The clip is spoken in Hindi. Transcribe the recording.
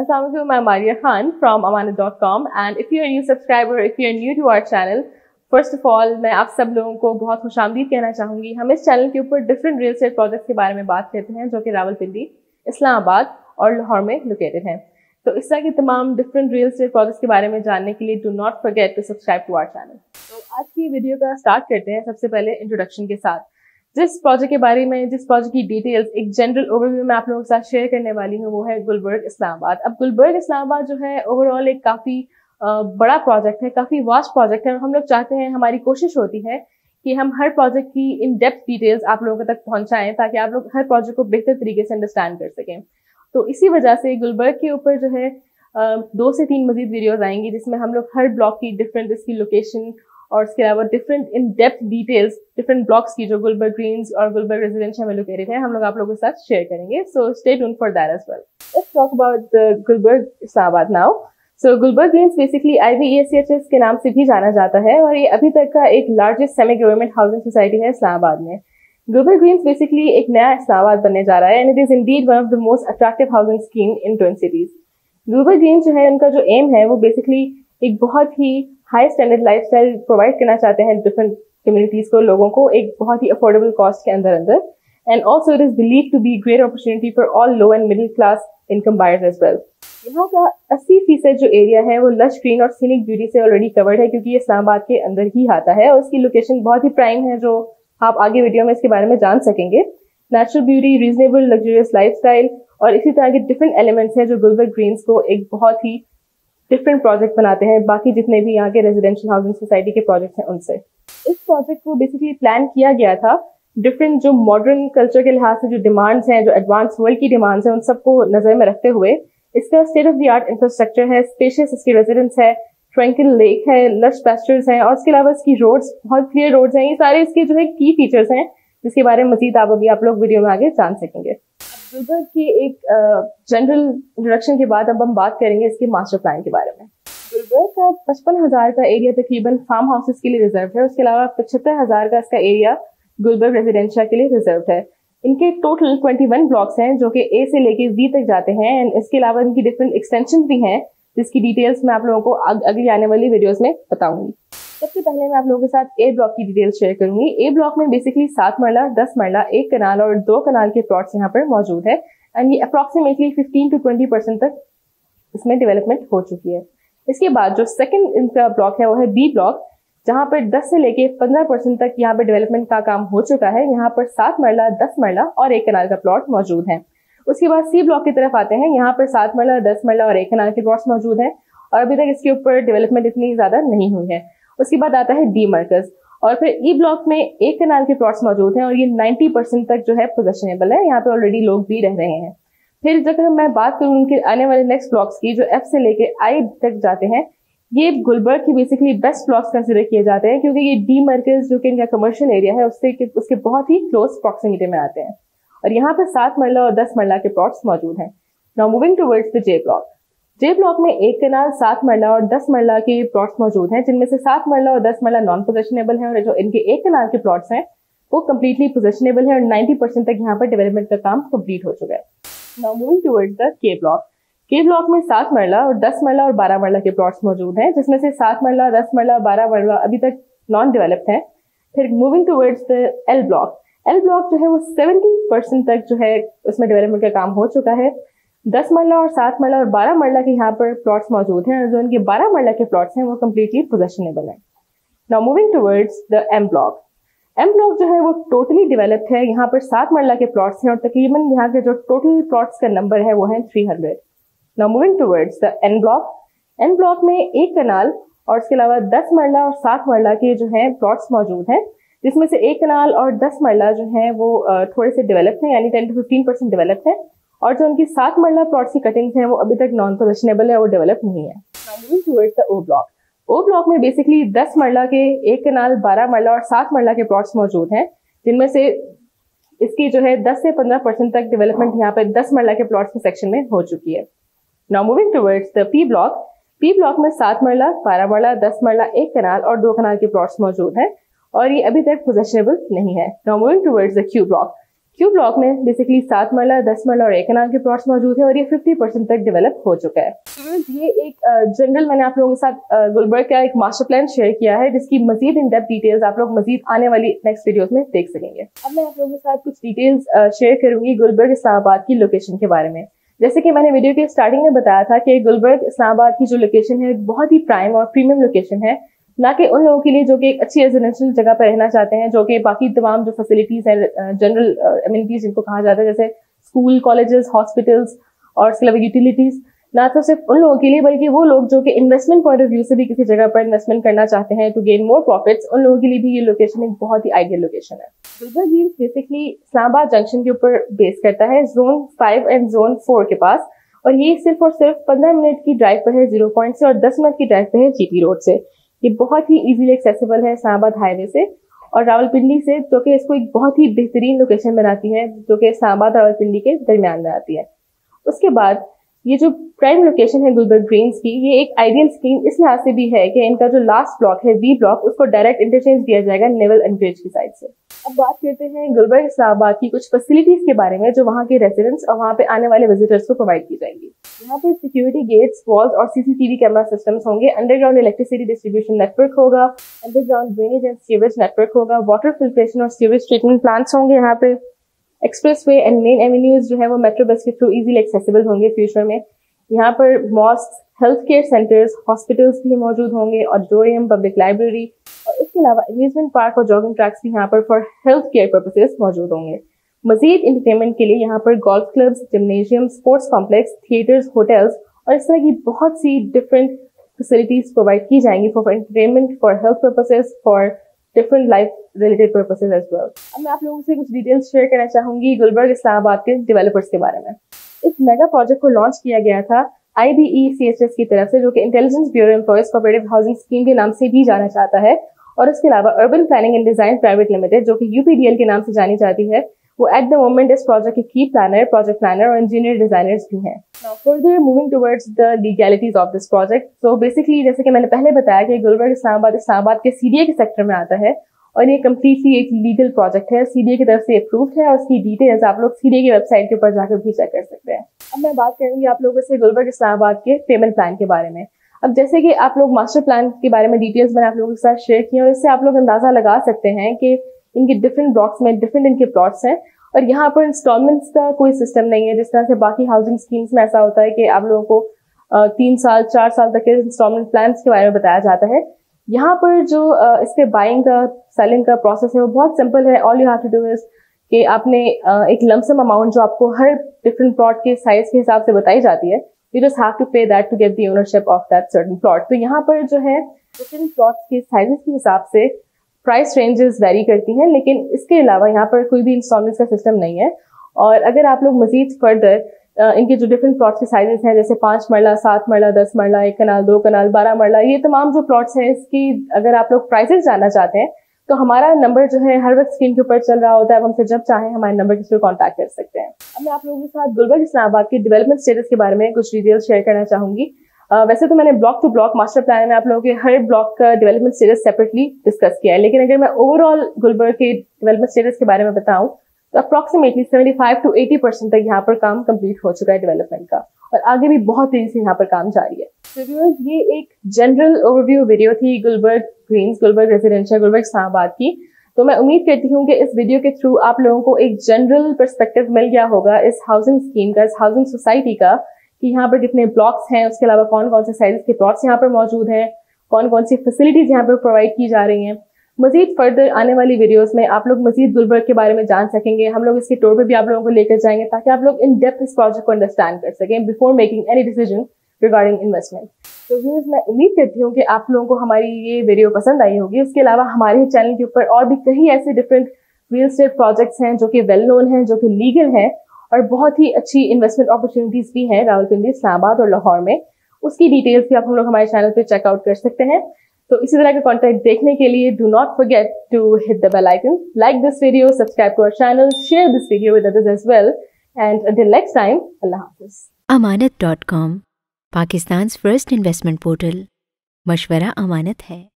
Assalamualaikum, I'm Maria Khan from amanat.com and if you're a new subscriber, if you're new to our channel, first of all मैं आप सब लोगों को बहुत खुश आमदीद कहना चाहूँगी। हम इस चैनल के ऊपर डिफरेंट रियल एस्टेट प्रोजेक्ट के बारे में बात करते हैं जो कि रावलपिंडी इस्लामाबाद और लाहौर में लोकेटेड हैं। तो इस तरह के तमाम डिफरेंट रियल एस्टेट प्रोजेक्ट के बारे में जानने के लिए do not forget to subscribe to our channel तो आज की वीडियो का स्टार्ट करते हैं सबसे पहले इंट्रोडक्शन के साथ। जिस प्रोजेक्ट के बारे में, जिस प्रोजेक्ट की डिटेल्स एक जनरल ओवरव्यू में आप लोगों के साथ शेयर करने वाली हूँ, वो है गुलबर्ग इस्लामाबाद। अब गुलबर्ग इस्लामाबाद जो है ओवरऑल एक काफ़ी बड़ा प्रोजेक्ट है, काफ़ी वास्ट प्रोजेक्ट है। हम लोग चाहते हैं, हमारी कोशिश होती है कि हम हर प्रोजेक्ट की इन डेप्थ डिटेल्स आप लोगों तक पहुंचाएँ, ताकि आप लोग हर प्रोजेक्ट को बेहतर तरीके से अंडरस्टैंड कर सकें। तो इसी वजह से गुलबर्ग के ऊपर जो है दो से तीन मजीद वीडियोज़ आएँगी, जिसमें हम लोग हर ब्लॉक की डिफरेंट इसकी लोकेशन और इसके अलावा different in depth details different blocks की जो गुलबर्ग ग्रीन्स और गुलबर्ग रेजिडेंशियल में लोकेटेड है, हम लोग आप लोगों के साथ शेयर करेंगे. So stay tune for that as well let's talk about Gulberg Islamabad now so Gulberg Greens basically IVSHS के नाम से भी जाना जाता है और ये अभी तक का एक largest semi government housing society है इस्लामाबाद में. गुलबर्ग ग्रीन्स बेसिकली एक नया इस्लामाबाद बनने जा रहा है and it is indeed one of the most attractive housing scheme in twin cities Gulberg Greens जो है, उनका जो एम है, वो बेसिकली एक बहुत ही high standard life style provide करना चाहते हैं डिफरेंट कम्युनिटीज को, लोगों को एक बहुत ही अफोर्डेबल कॉस्ट के अंदर अंदर. And also it is believe to be great opportunity for all low and middle class income buyers as well यहाँ का 80 फ़ीसद जो एरिया है वो लश ग्रीन और सीनिक ब्यूटी से ऑलरेडी कवर्ड है क्योंकि ये इस्लामाबाद के अंदर ही आता है और इसकी लोकेशन बहुत ही प्राइम है जो आप आगे वीडियो में इसके बारे में जान सकेंगे. Natural beauty reasonable luxurious lifestyle और इसी तरह के डिफरेंट एलिमेंट्स हैं जो गुलबर्ग ग्रीन्स को एक बहुत ही डिफरेंट प्रोजेक्ट बनाते हैं, बाकी जितने भी यहाँ के रेजिडेंशियल हाउसिंग सोसाइटी के प्रोजेक्ट हैं उनसे। इस प्रोजेक्ट को बेसिकली प्लान किया गया था डिफरेंट जो मॉडर्न कल्चर के लिहाज से जो डिमांड्स हैं, जो एडवांस वर्ल्ड की डिमांड्स हैं, उन सबको नज़र में रखते हुए, इसका state of the art infrastructure है स्पेशियस इसकी रेजिडेंस है ट्रैंकिल लेक है लश पेस्टर्स हैं, और इसके अलावा इसकी रोड्स बहुत क्लियर रोड्स हैं, ये सारे इसके जो है की फीचर्स हैं, जिसके बारे में मजीद आप अभी आप लोग वीडियो में आगे जान सकेंगे। गुलबर्ग की एक जनरल इंट्रोडक्शन के बाद अब हम बात करेंगे इसके मास्टर प्लान के बारे में। गुलबर्ग का पचपन हज़ार का एरिया तकरीबन फार्म हाउसेस के लिए रिज़र्व है। उसके अलावा पचहत्तर हज़ार का इसका एरिया गुलबर्ग रेजिडेंशिया के लिए रिज़र्व है। इनके टोटल 21 ब्लॉक्स हैं, जो कि ए से लेके वी तक जाते हैं। एंड इसके अलावा इनकी डिफरेंट एक्सटेंशन भी हैं, जिसकी डिटेल्स मैं आप लोगों को अगली आने वाली वीडियोस में बताऊँगी। सबसे पहले मैं आप लोगों के साथ ए ब्लॉक की डिटेल शेयर करूँगी। ए ब्लॉक में बेसिकली सात मरला, दस मरला, एक कनाल और दो कनाल के प्लॉट्स यहाँ पर मौजूद है। एंड ये approximately fifteen to twenty percent तक इसमें डेवलपमेंट हो चुकी है। इसके बाद जो सेकंड इनका ब्लॉक है, वो है बी ब्लॉक जहाँ पर 10 से लेके 15 परसेंट तक यहाँ पर डेवलपमेंट का काम हो चुका है। यहाँ पर सात मरला, दस मरला और एक कनाल का प्लॉट मौजूद है। उसके बाद सी ब्लॉक की तरफ़ आते हैं। यहाँ पर सात मरला, दस मरला और एक कनाल के प्लॉट्स मौजूद हैं। और अभी तक इसके ऊपर डेवलपमेंट इतनी ज़्यादा नहीं हुई है। उसके बाद आता है डी मर्कज और फिर ई ब्लॉक में एक कनाल के प्लॉट्स मौजूद हैं और ये 90 परसेंट तक जो है पोजेशनेबल है। यहाँ पे ऑलरेडी लोग भी रह रहे हैं। फिर जब मैं बात करूँ उनके आने वाले नेक्स्ट ब्लॉक्स की, जो एफ़ से लेके आई तक जाते हैं, ये गुलबर्ग के बेसिकली बेस्ट ब्लॉक्स कंसिडर किए जाते हैं क्योंकि ये डी मर्कज जो कि इनका कमर्शियल एरिया है, उससे उसके बहुत ही क्लोज प्रॉक्सिमिटी में आते हैं। और यहाँ पर सात मरला और दस मरला के प्लॉट्स मौजूद हैं। Now moving towards the J block J block में एक कनाल सात मरला और दस मरला के प्लॉट्स मौजूद हैं, जिनमें से सात मरला और दस मरला नॉन पोजेशनेबल है और जो इनके एक कनाल के प्लॉट्स हैं, वो कम्प्लीटली पोजेशनेबल है और नाइन्टी परसेंट तक यहाँ पर डेवलपमेंट का काम कंप्लीट हो चुका है। Now moving towards the K block K block में सात मरला और दस मरला और बारह मरला के प्लॉट्स मौजूद हैं, जिसमें से सात मरला दस मरला बारह मरला अभी तक नॉन डेवलप्ड है। फिर moving towards the L block L block जो है वो सेवेंटी परसेंट तक जो है उसमें डेवलपमेंट का काम हो चुका है। दस मरला और सात मरला और बारह मरला के यहाँ पर प्लॉट्स मौजूद हैं। जो उनके बारह मरला के प्लॉट्स हैं, वो कम्प्लीटली पोजेशनेबल है। Now moving towards the M block M block जो है, वो टोटली डेवलप्ड है। यहाँ पर सात मरला के प्लॉट्स हैं और तकरीबन यहाँ के जो टोटल प्लॉट्स का नंबर है, वो है three hundred now moving towards the N block N block में एक कनाल और इसके अलावा दस मरला और सात मरला के जो है प्लॉट्स मौजूद हैं, जिसमें से एक कनाल और दस मरला जो है, वो थोड़े से डेवलप्ड है, यानी ten to fifteen percent developed है। और जो उनकी सात मरला प्लॉट्स की कटिंग्स हैं, वो अभी तक नॉन पोजिशनेबल है, वो डेवलप नहीं है। ओ ब्लॉक ओ ब्लॉक में बेसिकली दस मरला के एक कनाल बारह मरला और सात मरला के प्लॉट्स मौजूद हैं, जिनमें से इसकी जो है दस से पंद्रह परसेंट तक डेवलपमेंट यहाँ पर दस मरला के प्लॉट्स के सेक्शन में हो चुकी है। Now moving towards the P block P block में सात मरला, बारह मरला, दस मरला, एक कनाल और दो कनाल के प्लॉट्स मौजूद हैं, और ये अभी तक पोजेशनेबल नहीं है। Now moving towards the Q block Q block में बेसिकली सात मरला, दस मरला और एक कनाल के प्लॉट्स मौजूद है और ये फिफ्टी परसेंट तक डेवलप हो चुका है। ये एक जनरल मैंने आप लोगों के साथ गुलबर्ग का एक मास्टर प्लान शेयर किया है, जिसकी मजीद इन डेप्थ डिटेल्स आप लोग मजीद आने वाली नेक्स्ट वीडियोस में देख सकेंगे। अब मैं आप लोगों के साथ कुछ डिटेल्स शेयर करूँगी गुलबर्ग इस्लामाबाद की लोकेशन के बारे में। जैसे कि मैंने वीडियो के स्टार्टिंग में बताया था कि गुलबर्ग इस्लामाबाद की जो लोकेशन है, बहुत ही प्राइम और प्रीमियम लोकेशन है। ना कि उन लोगों के लिए जो कि एक अच्छी रेजिडेंशियल जगह पर रहना चाहते हैं, जो कि बाकी तमाम जो फैसिलिटीज़ हैं जनरल अम्यूनिटीज जिनको कहा जाता है, जैसे स्कूल कॉलेजेस हॉस्पिटल्स और उसके अलावा यूटिलिटीज ना तो सिर्फ़ उन लोगों के लिए, बल्कि वो लोग जो कि इन्वेस्टमेंट पॉइंट ऑफ़ व्यू से भी किसी जगह पर इन्वेस्टमेंट करना चाहते हैं टू गेन मोर प्रॉफिट्स उन लोगों के लिए भी ये लोकेशन एक बहुत ही आइडियल लोकेशन है। Gulberg Hills basically Islamabad junction के ऊपर बेस करता है zone five and zone four के पास, और ये सिर्फ़ और सिर्फ़ पंद्रह मिनट की ड्राइव पर है ज़ीरो पॉइंट से और दस मिनट की ड्राइव पर है जीटी रोड से। ये बहुत ही इजीली एक्सेसिबल है इस्लामाबाद हाईवे से। और रावलपिंडी से, जो कि इसको एक बहुत ही बेहतरीन लोकेशन बनाती है, जो कि इस्लामाबाद रावलपिंडी के दरमियान में आती है। उसके बाद ये जो प्राइम लोकेशन है गुलबर्ग ग्रीन्स की, ये एक आइडियल स्कीम इस लिहाज से भी है कि इनका जो लास्ट ब्लॉक है वी ब्लॉक उसको डायरेक्ट इंटरचेंज दिया जाएगा नेवल एनब्रिज की साइड से। अब बात करते हैं गुलबर्ग इस्लामाबाद की कुछ फैसिलिटीज़ के बारे में, जो वहाँ के रेसिडेंट्स और वहाँ पे आने वाले विजिटर्स को प्रोवाइड की जाएँगी। यहाँ पर सिक्योरिटी गेट्स वॉल्स और सीसीटीवी कैमरा सिस्टम्स होंगे। अंडरग्राउंड इलेक्ट्रिसिटी डिस्ट्रीब्यूशन नेटवर्क होगा। Underground drainage and sewage network होगा। वाटर फिल्ट्रेशन और सीवेज ट्रीटमेंट प्लांट्स होंगे यहाँ पे। Expressway and main avenues जो है, वो मेट्रो बस के थ्रू इजीली एक्सेसिबल होंगे फ्यूचर में। यहाँ पर mosque health care centres hospitals भी मौजूद होंगे। ऑडिटोरियम पब्लिक लाइब्रेरी और इसके अलावा अम्यूजमेंट पार्क और जॉगिंग ट्रैक्स भी यहाँ पर फॉर हेल्थ केयर पर्पसेस मौजूद होंगे। मजीद इंटरटेनमेंट के लिए यहाँ पर golf clubs gymnasium sports complex theatres hotels और इस तरह की बहुत सी डिफरेंट फैसिलिटीज़ प्रोवाइड की जाएँगी for entertainment for health purposes for different life related purposes as well अब मैं आप लोगों से कुछ डिटेल्स शेयर करना चाहूँगी गुलबर्ग इस्लामाबाद के डेवलपर्स के बारे में। इस मेगा प्रोजेक्ट को लॉन्च किया गया था I B E C H S की तरफ़ से, जो कि intelligence bureau employees cooperative housing scheme के नाम से भी जाना चाहता है और इसके अलावा urban planning and design private limited जो कि यूपीडीएल के नाम से जानी जाती है वो एट द मोमेंट इस प्रोजेक्ट के की प्लानर प्रोजेक्ट प्लानर और इंजीनियर डिजाइनर्स भी हैं। Further moving towards the legalities of this project so basically जैसे कि मैंने पहले बताया कि गुलबर्ग इस्लामाबाद इस्लामाबाद के सीडीए के सेक्टर में आता है और ये कम्प्लीटली एक लीगल प्रोजेक्ट है, सीडीए की तरफ़ से अप्रूव्ड है और उसकी डिटेल्स आप लोग सीडीए की वेबसाइट के ऊपर जाकर भी चेक कर सकते हैं। अब मैं बात करूँगी आप लोगों से गुलबर्ग इस्लामाबाद के पेमेंट प्लान के बारे में। अब जैसे कि आप लोग मास्टर प्लान के बारे में डिटेल्स मैंने आप लोगों के साथ शेयर किए और इससे आप लोग अंदाज़ा लगा सकते हैं कि इनके डिफरेंट ब्लॉक्स में डिफरेंट इनके प्लॉट्स हैं। और यहाँ पर इंस्टॉलमेंट्स का कोई सिस्टम नहीं है, जिस तरह से बाकी हाउसिंग स्कीम्स में ऐसा होता है कि आप लोगों को तीन साल, चार साल तक के इंस्टॉलमेंट प्लान के बारे में बताया जाता है। यहाँ पर जो इसके बाइंग का सेलिंग का प्रोसेस है, वो बहुत सिंपल है। All you have to do is कि आपने एक लमसम अमाउंट जो आपको हर डिफरेंट प्लॉट के साइज़ के हिसाब से बताई जाती है you just have to pay that to get the ownership of that certain plot तो यहाँ पर जो है डिफरेंट प्लॉट के साइजेस के हिसाब से प्राइस रेंजेस वेरी करती हैं, लेकिन इसके अलावा यहाँ पर कोई भी इंस्टॉलमेंट का सिस्टम नहीं है। और अगर आप लोग मजीद फर्दर इनके जो डिफरेंट प्लॉट्स के साइजेस हैं, जैसे पाँच मरला, सात मरला, दस मरला, एक कनाल, दो कनाल, बारह मरला, ये तमाम जो प्लॉट्स हैं, इसकी अगर आप लोग प्राइसेस जानना चाहते हैं तो हमारा नंबर जो है हर वक्त स्क्रीन के ऊपर चल रहा होता है। हमसे जब चाहें, हमारे नंबर के थ्रू कॉन्टैक्ट कर सकते हैं। अब मैं आप लोगों के साथ गुलबर्ग इस्लामाबाद के डेवलपमेंट स्टेटस के बारे में कुछ डिटेल्स शेयर करना चाहूँगी। वैसे तो मैंने block to block master plan में आप लोगों के हर ब्लॉक का डेवलपमेंट स्टेटस सेपरेटली डिस्कस किया है। लेकिन अगर मैं ओवरऑल गुलबर्ग के डेवलपमेंट स्टेटस के बारे में बताऊँ तो अप्रोक्सीमेटली 75 टू 80 परसेंट तक यहाँ पर काम कंप्लीट हो चुका है डेवलपमेंट का और आगे भी बहुत तेज़ी से यहाँ पर काम जारी है। तो ये एक जनरल ओवरव्यू वीडियो थी गुलबर्ग ग्रीन्स गुलबर्ग रेजिडेंशियल गुलबर्ग इस्लामाबाद की। तो मैं उम्मीद करती हूँ कि इस वीडियो के थ्रू आप लोगों को एक जनरल परस्पेक्टिव मिल गया होगा इस हाउसिंग स्कीम का, इस हाउसिंग सोसाइटी का। कि यहाँ पर कितने ब्लॉक्स हैं, उसके अलावा कौन कौन से साइज़ के प्लॉट्स यहाँ पर मौजूद हैं कौन कौन सी फैसिलिटीज़ यहाँ पर प्रोवाइड की जा रही हैं। मजीद फर्दर आने वाली वीडियोस में आप लोग मजीद गुलबर्ग के बारे में जान सकेंगे। हम लोग इसके टूर पे भी आप लोगों को लेकर जाएँगे ताकि आप लोग इन डेप्थ इस प्रोजेक्ट को अंडरस्टैंड कर सकें before making any decision regarding investment तो व्यूज़ मैं उम्मीद करती हूँ कि आप लोगों को हमारी ये वीडियो पसंद आई होगी। उसके अलावा हमारे चैनल के ऊपर और भी कई ऐसे डिफरेंट रियल स्टेट प्रोजेक्ट्स हैं जो कि वेल नोन हैं, जो कि लीगल हैं और बहुत ही अच्छी इन्वेस्टमेंट अपॉर्चुनिटीज़ भी हैं रावलपिंडी, इस्लामाबाद और लाहौर में। उसकी डिटेल्स भी आप हम लोग हमारे चैनल पर चेकआउट कर सकते हैं। तो इसी तरह के कंटेंट देखने के लिए do not forget to hit the bell icon like this video subscribe to our channel share this video with others as well and until next time Allah Hafiz Amanat dot com Pakistan first investment portal मशवरा अमानत है